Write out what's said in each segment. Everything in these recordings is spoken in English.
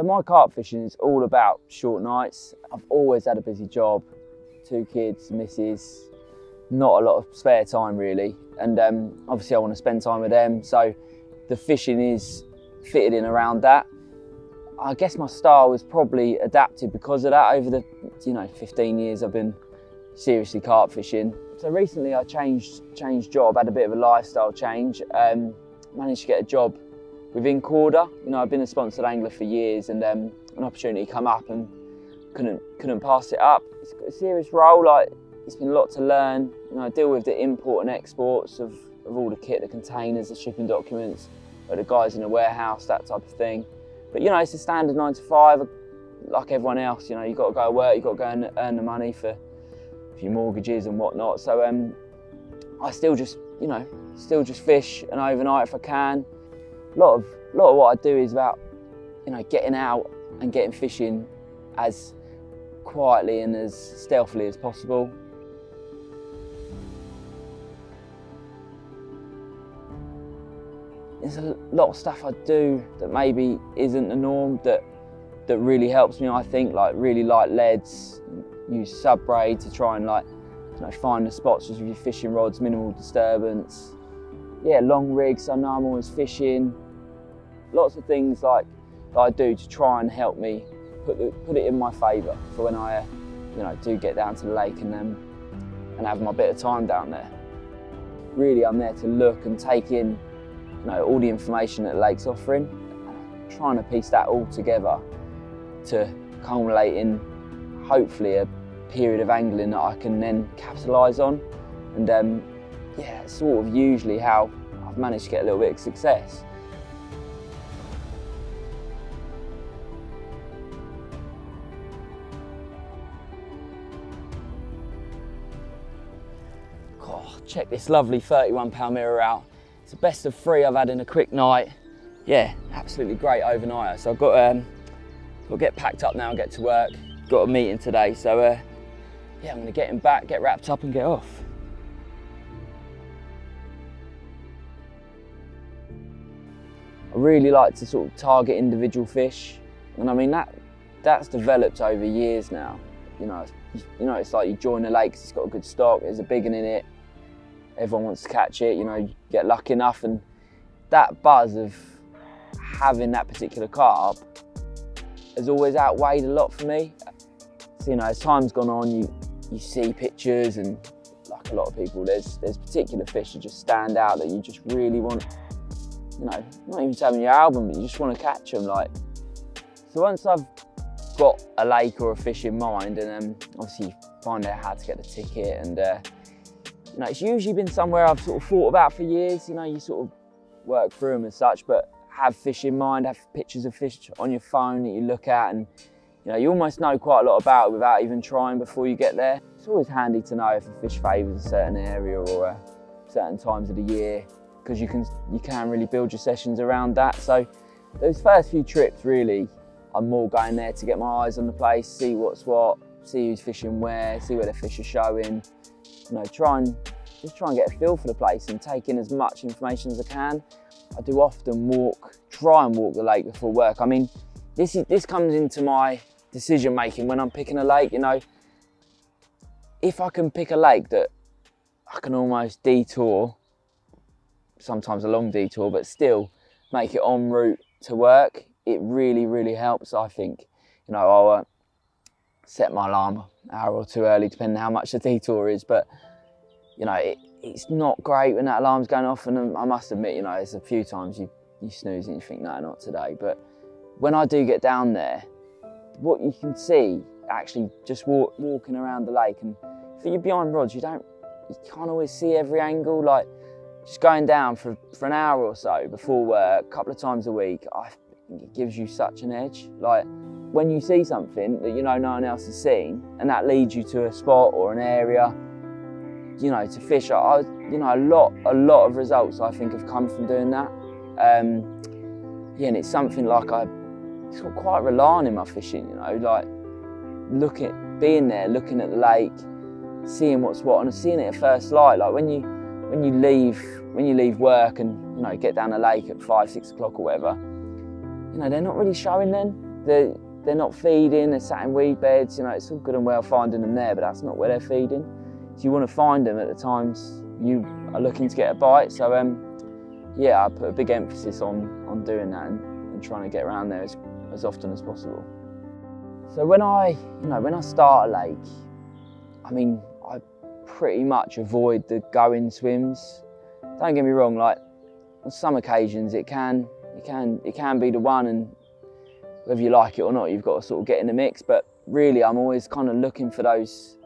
So my carp fishing is all about short nights. I've always had a busy job, two kids, missus, not a lot of spare time really. And um, obviously I want to spend time with them. So the fishing is fitted in around that. I guess my style was probably adapted because of that over the, you know, 15 years I've been seriously carp fishing. So recently I changed changed job, had a bit of a lifestyle change. Um, managed to get a job within Korda. You know, I've been a sponsored angler for years and um, an opportunity come up and couldn't couldn't pass it up. It's a serious role, like it's been a lot to learn. You know, I deal with the import and exports of, of all the kit, the containers, the shipping documents, the guys in the warehouse, that type of thing. But you know, it's a standard nine to five, like everyone else. You know, you've got to go to work, you've got to go and earn the money for, for your mortgages and whatnot. So um, I still just, you know, still just fish and overnight if I can. A lot of, a lot of what I do is about, you know, getting out and getting fishing as quietly and as stealthily as possible. There's a lot of stuff I do that maybe isn't the norm that that really helps me. I think like really light leads, use sub braid to try and like you know, find the spots with your fishing rods, minimal disturbance. Yeah, long rigs. I know I'm always fishing. Lots of things like that I do to try and help me put the, put it in my favour for when I you know do get down to the lake and um, and have my bit of time down there. Really, I'm there to look and take in you know, all the information that the lake's offering, trying to piece that all together to culminate in hopefully a period of angling that I can then capitalise on. And um, yeah, sort of usually how I've managed to get a little bit of success. Oh, check this lovely 31 pound mirror out. It's the best of three I've had in a quick night. Yeah, absolutely great overnight. So I've got, um, to get packed up now and get to work. Got a meeting today, so uh, yeah, I'm gonna get him back, get wrapped up and get off. Really like to sort of target individual fish. And I mean, that that's developed over years now. You know, you know, it's like you join the lakes, it's got a good stock, there's a big one in it, everyone wants to catch it, you know, you get lucky enough and that buzz of having that particular carp has always outweighed a lot for me. So, you know, as time's gone on, you, you see pictures and like a lot of people, there's, there's particular fish that just stand out that you just really want, you know, not even having your album, but you just want to catch them. Like, so once I've got a lake or a fish in mind and um, obviously find out how to get the ticket and uh, you know, it's usually been somewhere I've sort of thought about for years. You know, you sort of work through them and such, but have fish in mind, have pictures of fish on your phone that you look at and you know, you almost know quite a lot about it without even trying before you get there. It's always handy to know if a fish favours a certain area or a certain times of the year because you can, you can really build your sessions around that. So those first few trips really, I'm more going there to get my eyes on the place, see what's what, see who's fishing where, see where the fish are showing, you know, try and just try and get a feel for the place and take in as much information as I can. I do often walk, try and walk the lake before work. I mean, this is, this comes into my decision making when I'm picking a lake. You know, if I can pick a lake that I can almost detour, sometimes a long detour, but still make it en route to work, it really, really helps. I think, you know, I'll uh, set my alarm an hour or two early, depending on how much the detour is. But you know, it, it's not great when that alarm's going off. And I must admit, you know, there's a few times you, you snooze and you think, no, not today. But when I do get down there, what you can see actually just walk, walking around the lake and if you're behind rods, you don't, you can't always see every angle. Like just going down for, for an hour or so before work, a couple of times a week, I it gives you such an edge. Like when you see something that you know no one else has seen and that leads you to a spot or an area you know, to fish. I, you know, a lot, a lot of results I think have come from doing that. Um, yeah, and it's something like I sort of quite rely in my fishing. You know, like looking, being there, looking at the lake, seeing what's what, and seeing it at first light. Like when you when you leave when you leave work and you know get down the lake at five, six o'clock or whatever. You know, they're not really showing then. they're, they're not feeding, they're sat in weed beds, you know, it's all good and well finding them there, but that's not where they're feeding. So you want to find them at the times you are looking to get a bite. So um, yeah, I put a big emphasis on, on doing that and, and trying to get around there as, as often as possible. So when I, you know, when I start a lake, I mean, pretty much avoid the going swims. Don't get me wrong, like on some occasions it can, it can, it can be the one and whether you like it or not, you've got to sort of get in the mix. But really, I'm always kind of looking for those,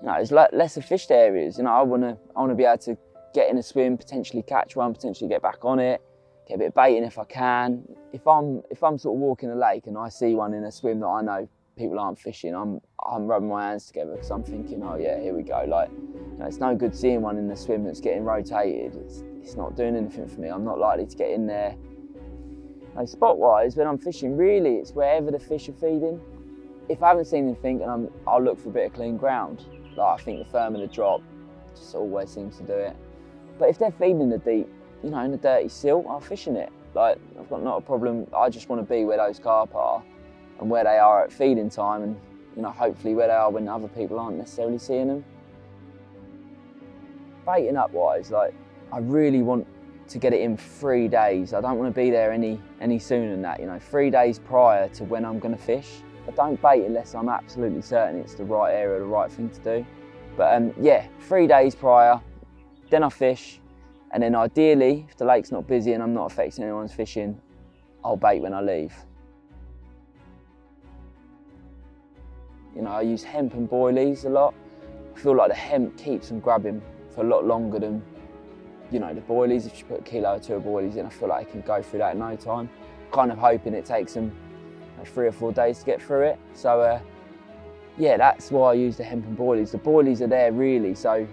you know, it's there's lesser fished areas. You know, I want to, I want to be able to get in a swim, potentially catch one, potentially get back on it, get a bit of baiting if I can. If I'm, if I'm sort of walking a lake and I see one in a swim that I know people aren't fishing, I'm, I'm rubbing my hands together because I'm thinking, oh yeah, here we go. Like, you know, it's no good seeing one in the swim that's getting rotated. It's, it's not doing anything for me. I'm not likely to get in there like spot wise, when I'm fishing, really it's wherever the fish are feeding. If I haven't seen anything, and I'm, I'll look for a bit of clean ground. Like I think the firm and the drop just always seems to do it. But if they're feeding in the deep, you know, in the dirty silt, I'll fish in it. Like I've got not a problem. I just want to be where those carp are and where they are at feeding time, and you know, hopefully where they are when other people aren't necessarily seeing them. Baiting up wise, like I really want to get it in three days. I don't want to be there any, any sooner than that, you know, three days prior to when I'm going to fish. I don't bait unless I'm absolutely certain it's the right area, the right thing to do. But um, yeah, three days prior, then I fish, and then ideally, if the lake's not busy and I'm not affecting anyone's fishing, I'll bait when I leave. You know, I use hemp and boilies a lot. I feel like the hemp keeps them grabbing for a lot longer than you know, the boilies, if you put a kilo or two of boilies in, I feel like I can go through that in no time. Kind of hoping it takes them three or four days to get through it. So uh, yeah, that's why I use the hemp and boilies. The boilies are there really, so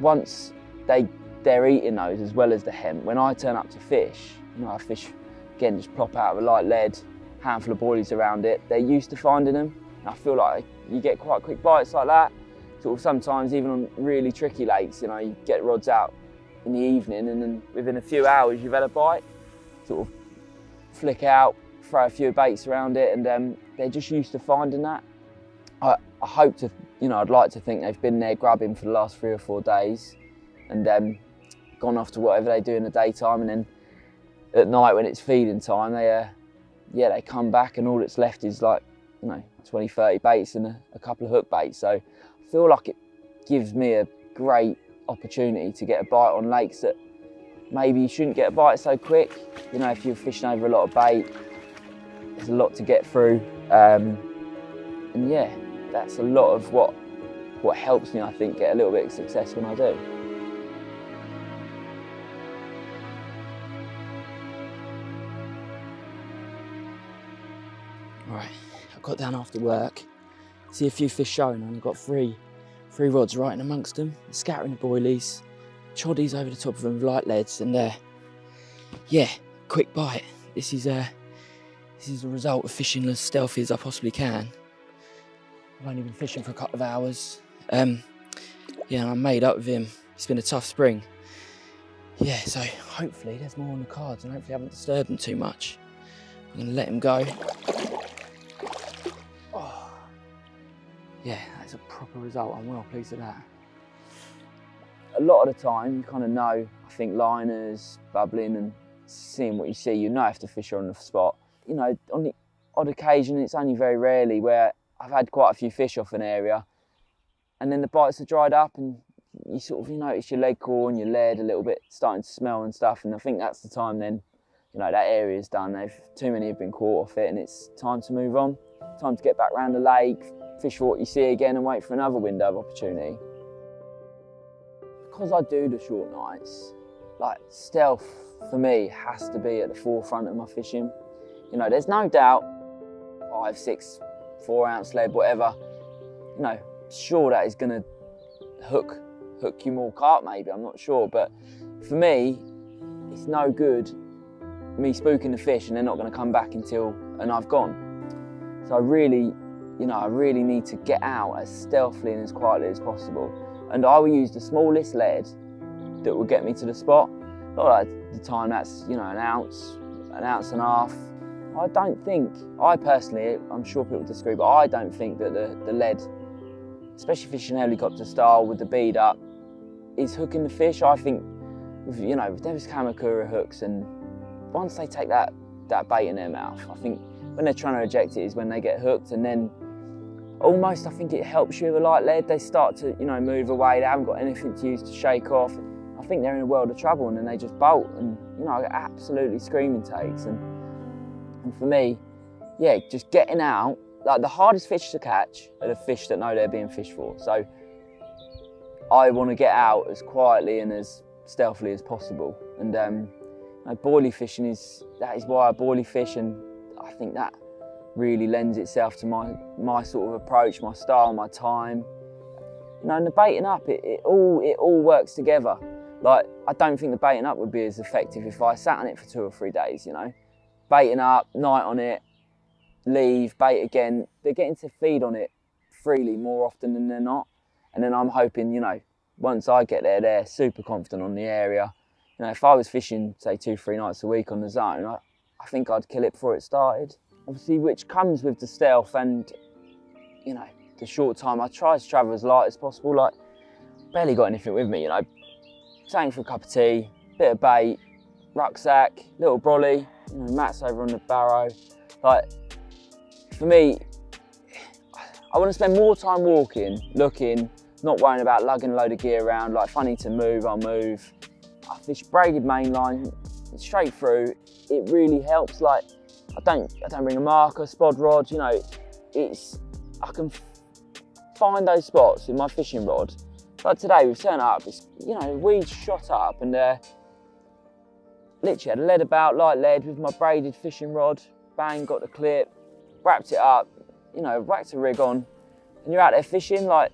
once they, they're eating those as well as the hemp, when I turn up to fish, you know, I fish, again, just plop out of a light lead, handful of boilies around it, they're used to finding them. And I feel like you get quite quick bites like that. Sort of sometimes even on really tricky lakes, you know, you get rods out in the evening and then within a few hours you've had a bite. Sort of flick out, throw a few baits around it and um, they're just used to finding that. I, I, hope to, you know, I'd like to think they've been there grabbing for the last three or four days and um, gone off to whatever they do in the daytime and then at night when it's feeding time, they, uh, yeah, they come back and all that's left is like, you know, 20, 30 baits and a, a couple of hook baits. So I feel like it gives me a great opportunity to get a bite on lakes that maybe you shouldn't get a bite so quick. You know, if you're fishing over a lot of bait, there's a lot to get through. Um, and yeah, that's a lot of what, what helps me, I think, get a little bit of success when I do. Got down after work, see a few fish showing and I got three Three rods right in amongst them, scattering the boilies, choddies over the top of them with light leads, and uh, yeah, quick bite. This is uh, this is the result of fishing as stealthy as I possibly can. I've only been fishing for a couple of hours. Um, yeah, and I'm made up with him. It's been a tough spring. Yeah, so hopefully there's more on the cards and hopefully I haven't disturbed him too much. I'm gonna let him go. Yeah, that's a proper result. I'm well pleased with that. A lot of the time, you kind of know, I think liners, bubbling and seeing what you see, you know if the fish are on the spot. You know, on the odd occasion, it's only very rarely where I've had quite a few fish off an area and then the bites are dried up and you sort of you notice your leghorn, your lead a little bit starting to smell and stuff and I think that's the time then, you know, that area's done. They've too many have been caught off it and it's time to move on. Time to get back around the lake, fish for what you see again and wait for another window of opportunity. Because I do the short nights, like stealth for me has to be at the forefront of my fishing. You know, there's no doubt five, six, four ounce lead, whatever, you know, sure that is gonna hook hook you more carp maybe, I'm not sure. But for me, it's no good me spooking the fish and they're not gonna come back until and I've gone. So I really you know, I really need to get out as stealthily and as quietly as possible. And I will use the smallest lead that will get me to the spot. Not like the time that's, you know, an ounce, an ounce and a half. I don't think, I personally, I'm sure people disagree, but I don't think that the, the lead, especially fishing helicopter style with the bead up, is hooking the fish. I think, with, you know, with Nevis Kamakura hooks, and once they take that, that bait in their mouth, I think when they're trying to eject it is when they get hooked, and then almost I think it helps you with a light lead. They start to, you know, move away. They haven't got anything to use to shake off. I think they're in a world of trouble, and then they just bolt, and you know, I get absolutely screaming takes. And and for me, yeah, just getting out. Like the hardest fish to catch are the fish that know they're being fished for. So I want to get out as quietly and as stealthily as possible. And um, you know, boilie fishing is that is why I boilie fish, and I think that really lends itself to my my sort of approach, my style, my time. You know, and the baiting up, it, it all it all works together. Like I don't think the baiting up would be as effective if I sat on it for two or three days. You know, baiting up, night on it, leave, bait again. They're getting to feed on it freely more often than they're not. And then I'm hoping, you know, once I get there, they're super confident on the area. You know, if I was fishing, say, two, three nights a week on the zone, I, I think I'd kill it before it started obviously which comes with the stealth and you know the short time. I try to travel as light as possible like barely got anything with me you know. Tank for a cup of tea bit of bait rucksack little brolly you know mats over on the barrow. Like for me I want to spend more time walking looking not worrying about lugging a load of gear around. Like if I need to move I'll move. I fish braided mainline straight through. It really helps like I don't, I don't bring a marker, spod rod, you know, it's, I can find those spots with my fishing rod. Like today we've turned up, it's, you know, weeds shot up and uh, literally had a lead about, light lead with my braided fishing rod, bang, got the clip, wrapped it up, you know, whacked a rig on, and you're out there fishing, like,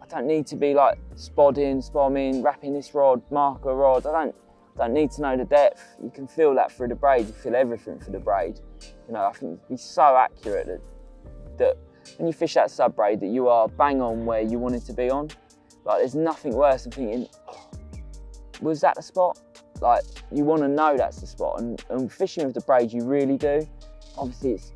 I don't need to be like spodding, spombing, wrapping this rod, marker rod, I don't, don't need to know the depth. You can feel that through the braid. You feel everything through the braid. You know, I think be so accurate that, that when you fish that sub braid that you are bang on where you wanted to be on. Like there's nothing worse than thinking, was that the spot? Like you want to know that's the spot. And, and fishing with the braid, you really do. Obviously it's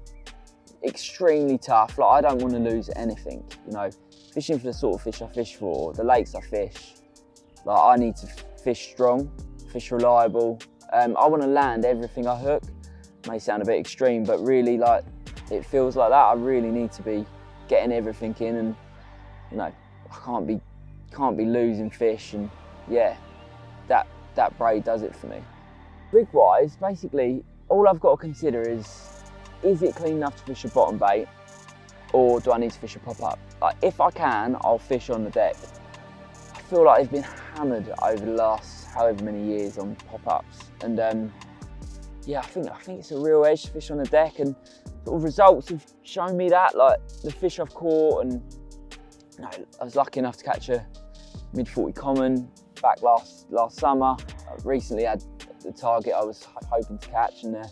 extremely tough. Like I don't want to lose anything. You know, fishing for the sort of fish I fish for, the lakes I fish. Like I need to fish strong fish reliable. Um, I want to land everything I hook. May sound a bit extreme, but really like it feels like that. I really need to be getting everything in and you know, I can't be can't be losing fish and yeah, that that braid does it for me. Rig wise, basically all I've got to consider is is it clean enough to fish a bottom bait or do I need to fish a pop-up? Like if I can, I'll fish on the deck. I feel like it's been hammered over the last however many years on pop-ups. And um, yeah, I think I think it's a real edge fish on the deck and sort of results have shown me that, like the fish I've caught and you know, I was lucky enough to catch a mid 40 common back last last summer. I recently had the target I was hoping to catch and uh,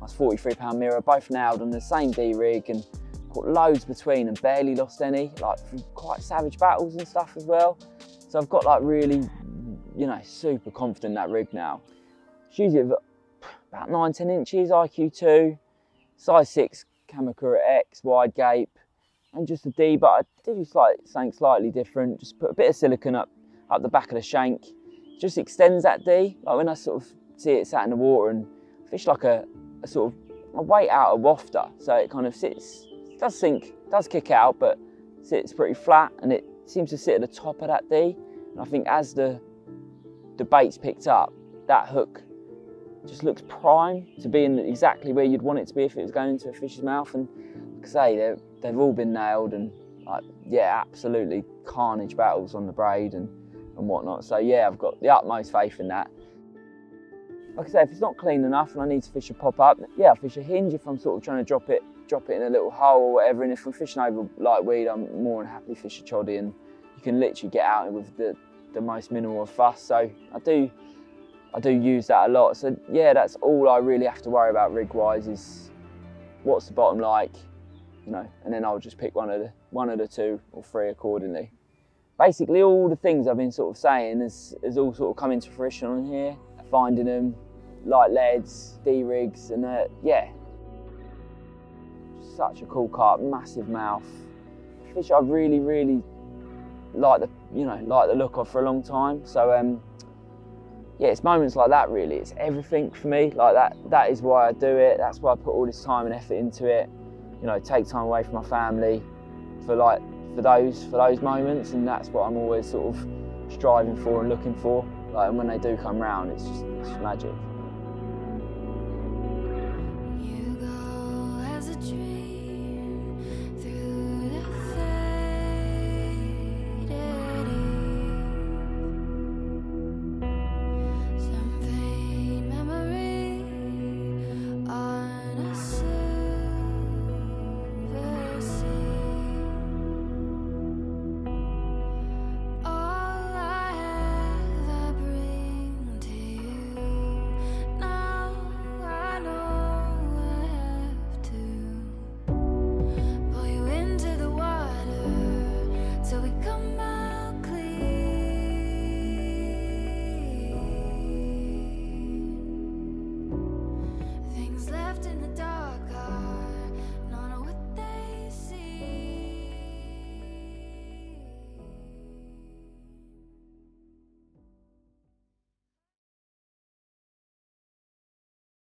was 43 pound mirror, both nailed on the same D rig and caught loads between and barely lost any, like from quite savage battles and stuff as well. So I've got like really you know, super confident that rig now. Usually about 9, 10 inches, IQ2, size 6 Kamakura X, wide gape, and just a D, but I do slight, something slightly different. Just put a bit of silicone up, up the back of the shank. Just extends that D. Like when I sort of see it sat in the water and fish like a, a sort of a weight out a wafter. So it kind of sits, does sink, does kick out, but sits pretty flat and it seems to sit at the top of that D. And I think as the the bait's picked up, that hook just looks prime to be in exactly where you'd want it to be if it was going into a fish's mouth. And like I say, they've all been nailed and like, yeah, absolutely carnage battles on the braid and, and whatnot. So yeah, I've got the utmost faith in that. Like I say, if it's not clean enough and I need to fish a pop up, yeah, I fish a hinge if I'm sort of trying to drop it, drop it in a little hole or whatever. And if I'm fishing over light weed, I'm more than happy to fish a choddy and you can literally get out with the, the most minimal of fuss. So I do, I do use that a lot. So yeah, that's all I really have to worry about rig wise is what's the bottom like, you know, and then I'll just pick one of the one of the two or three accordingly. Basically, all the things I've been sort of saying has, has all sort of come into fruition on here. Finding them, light leads, D rigs, and uh, yeah, such a cool carp, massive mouth. Fish I really, really like the you know like the look of for a long time. So um, yeah, it's moments like that really. It's everything for me. Like that that is why I do it. That's why I put all this time and effort into it. You know, take time away from my family for like for those for those moments, and that's what I'm always sort of striving for and looking for. Like, and when they do come round, it's just it's magic.